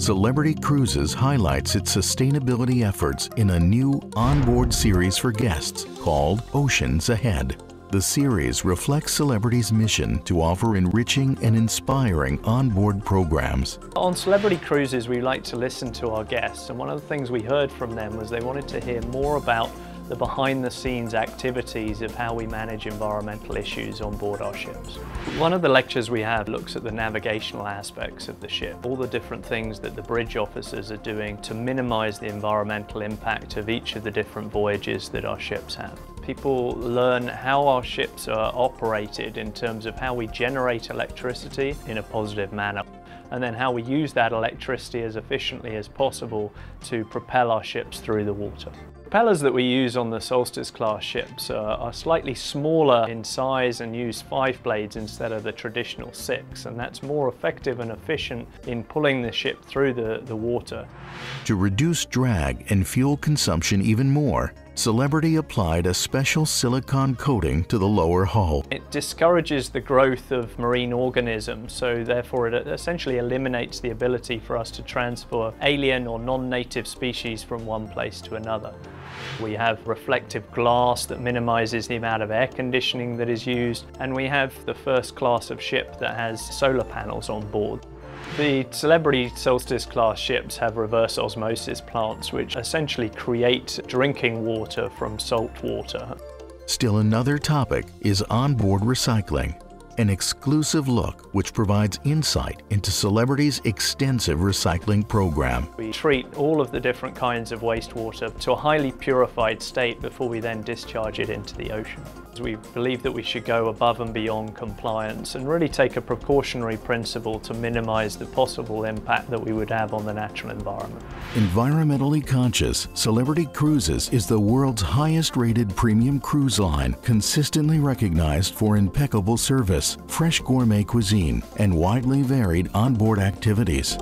Celebrity Cruises highlights its sustainability efforts in a new onboard series for guests called Oceans Ahead. The series reflects Celebrity's mission to offer enriching and inspiring onboard programs. On Celebrity Cruises, we like to listen to our guests, and one of the things we heard from them was they wanted to hear more about the behind the scenes activities of how we manage environmental issues on board our ships. One of the lectures we have looks at the navigational aspects of the ship, all the different things that the bridge officers are doing to minimize the environmental impact of each of the different voyages that our ships have. People learn how our ships are operated in terms of how we generate electricity in a positive manner and then how we use that electricity as efficiently as possible to propel our ships through the water. Propellers that we use on the Solstice class ships are, are, slightly smaller in size and use five blades instead of the traditional six and that's more effective and efficient in pulling the ship through the, the water. To reduce drag and fuel consumption even more, Celebrity applied a special silicone coating to the lower hull. It discourages the growth of marine organisms, so therefore it essentially eliminates the ability for us to transfer alien or non-native species from one place to another. We have reflective glass that minimizes the amount of air conditioning that is used, and we have the first class of ship that has solar panels on board. The Celebrity Solstice class ships have reverse osmosis plants which essentially create drinking water from salt water. Still another topic is onboard recycling an exclusive look which provides insight into Celebrity's extensive recycling program. We treat all of the different kinds of wastewater to a highly purified state before we then discharge it into the ocean. We believe that we should go above and beyond compliance and really take a precautionary principle to minimize the possible impact that we would have on the natural environment. Environmentally conscious, Celebrity Cruises is the world's highest rated premium cruise line, consistently recognized for impeccable service fresh gourmet cuisine, and widely varied onboard activities.